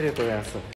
りがとうございます。